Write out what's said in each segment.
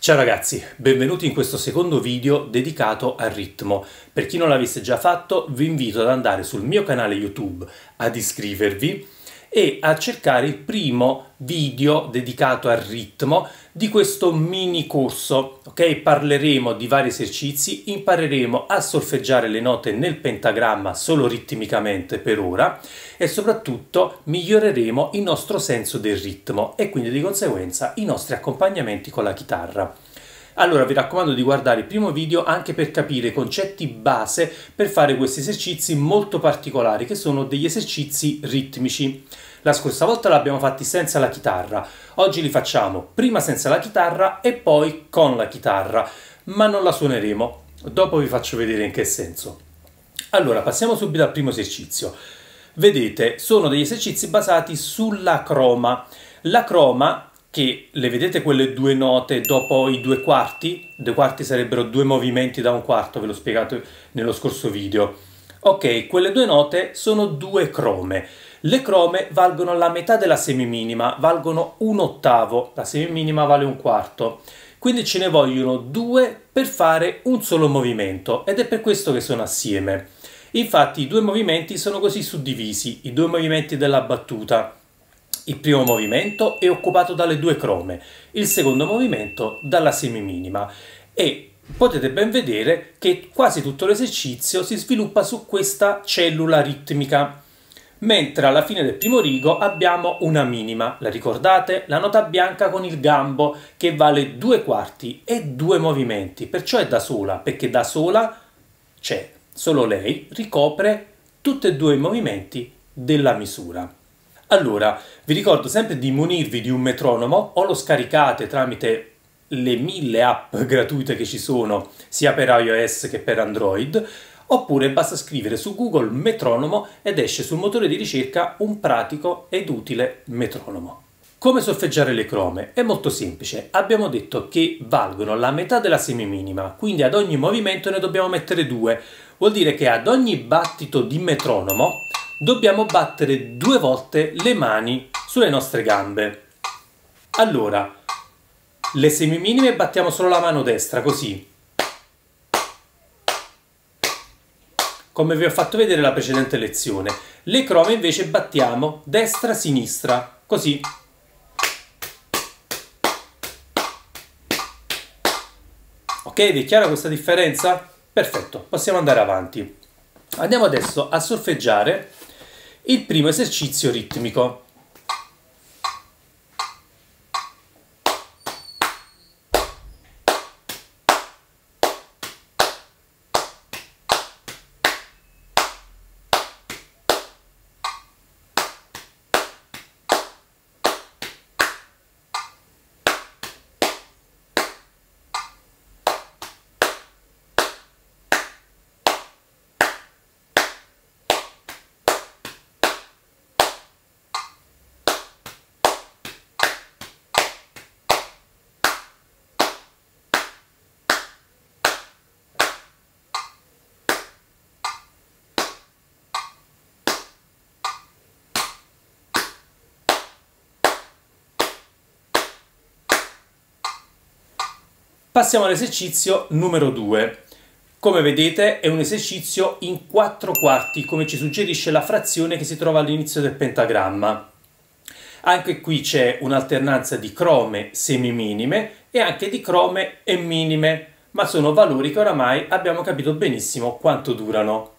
Ciao ragazzi, benvenuti in questo secondo video dedicato al ritmo. Per chi non l'avesse già fatto, vi invito ad andare sul mio canale YouTube, ad iscrivervi e a cercare il primo video dedicato al ritmo di questo mini corso. Ok, parleremo di vari esercizi, impareremo a solfeggiare le note nel pentagramma solo ritmicamente per ora e soprattutto miglioreremo il nostro senso del ritmo e quindi di conseguenza i nostri accompagnamenti con la chitarra. Allora vi raccomando di guardare il primo video anche per capire i concetti base per fare questi esercizi molto particolari che sono degli esercizi ritmici. La scorsa volta l'abbiamo fatti senza la chitarra, oggi li facciamo prima senza la chitarra e poi con la chitarra, ma non la suoneremo. Dopo vi faccio vedere in che senso. Allora, passiamo subito al primo esercizio. Vedete, sono degli esercizi basati sulla croma. La croma che le vedete quelle due note dopo i due quarti? Due quarti sarebbero due movimenti da un quarto, ve l'ho spiegato nello scorso video. Ok, quelle due note sono due crome. Le crome valgono la metà della semiminima, valgono un ottavo, la semiminima vale un quarto. Quindi ce ne vogliono due per fare un solo movimento ed è per questo che sono assieme. Infatti i due movimenti sono così suddivisi, i due movimenti della battuta. Il primo movimento è occupato dalle due crome, il secondo movimento dalla semiminima e potete ben vedere che quasi tutto l'esercizio si sviluppa su questa cellula ritmica. Mentre alla fine del primo rigo abbiamo una minima, la ricordate? La nota bianca con il gambo che vale due quarti e due movimenti, perciò è da sola, perché da sola c'è, solo lei ricopre tutti e due i movimenti della misura. Allora, vi ricordo sempre di munirvi di un metronomo o lo scaricate tramite le mille app gratuite che ci sono sia per iOS che per Android oppure basta scrivere su Google metronomo ed esce sul motore di ricerca un pratico ed utile metronomo. Come solfeggiare le crome? È molto semplice, abbiamo detto che valgono la metà della semiminima, quindi ad ogni movimento ne dobbiamo mettere due, vuol dire che ad ogni battito di metronomo dobbiamo battere due volte le mani sulle nostre gambe. Allora, le semiminime battiamo solo la mano destra, così. Come vi ho fatto vedere nella precedente lezione. Le crome invece battiamo destra-sinistra, così. Ok, vi è chiara questa differenza? Perfetto, possiamo andare avanti. Andiamo adesso a solfeggiare il primo esercizio ritmico. Passiamo all'esercizio numero 2. Come vedete è un esercizio in 4 quarti, come ci suggerisce la frazione che si trova all'inizio del pentagramma. Anche qui c'è un'alternanza di crome semiminime e anche di crome e minime, ma sono valori che oramai abbiamo capito benissimo quanto durano.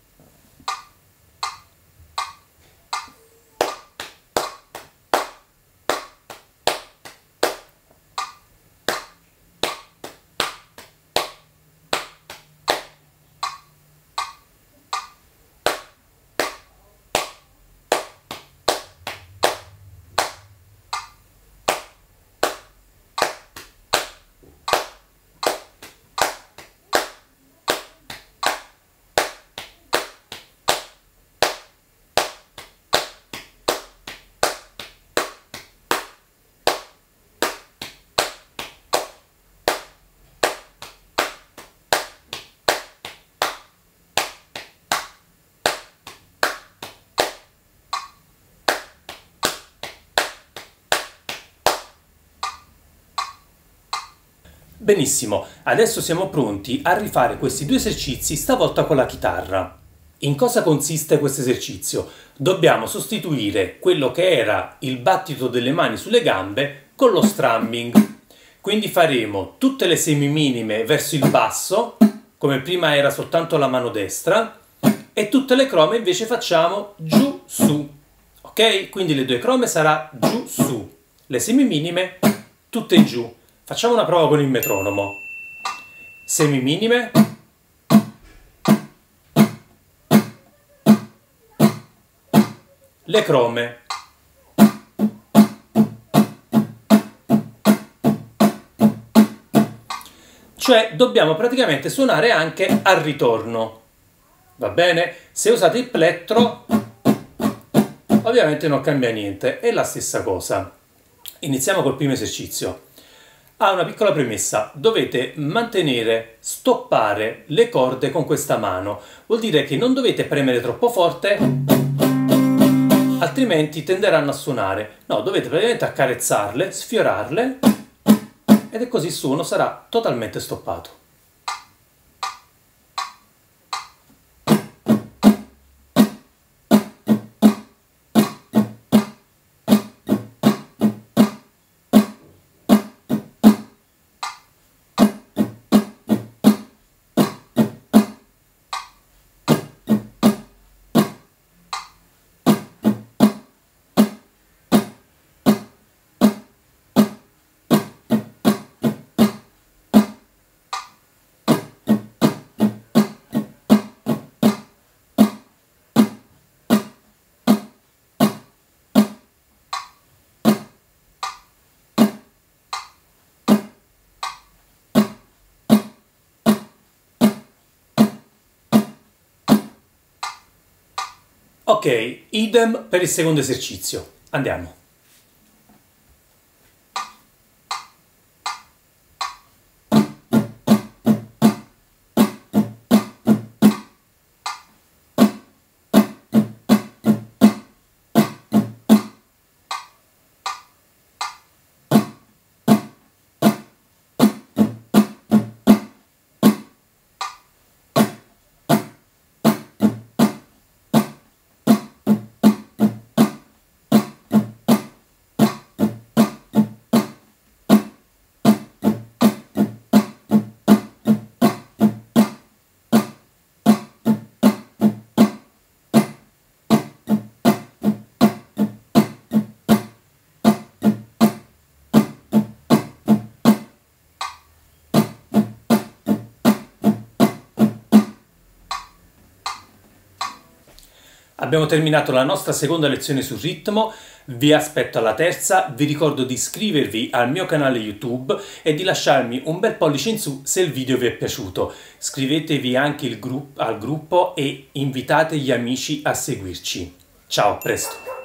Benissimo, adesso siamo pronti a rifare questi due esercizi, stavolta con la chitarra. In cosa consiste questo esercizio? Dobbiamo sostituire quello che era il battito delle mani sulle gambe con lo strumming. Quindi faremo tutte le semi minime verso il basso, come prima era soltanto la mano destra, e tutte le crome invece facciamo giù su. Ok? Quindi le due crome sarà giù su. Le semi minime tutte giù. Facciamo una prova con il metronomo. Semi minime. Le crome. Cioè dobbiamo praticamente suonare anche al ritorno. Va bene? Se usate il plettro ovviamente non cambia niente, è la stessa cosa. Iniziamo col primo esercizio. Ha una piccola premessa, dovete mantenere, stoppare le corde con questa mano, vuol dire che non dovete premere troppo forte, altrimenti tenderanno a suonare. No, dovete praticamente accarezzarle, sfiorarle ed è così il suono sarà totalmente stoppato. Ok, idem per il secondo esercizio. Andiamo. Abbiamo terminato la nostra seconda lezione sul ritmo, vi aspetto alla terza, vi ricordo di iscrivervi al mio canale YouTube e di lasciarmi un bel pollice in su se il video vi è piaciuto. Iscrivetevi anche grupp al gruppo e invitate gli amici a seguirci. Ciao, a presto!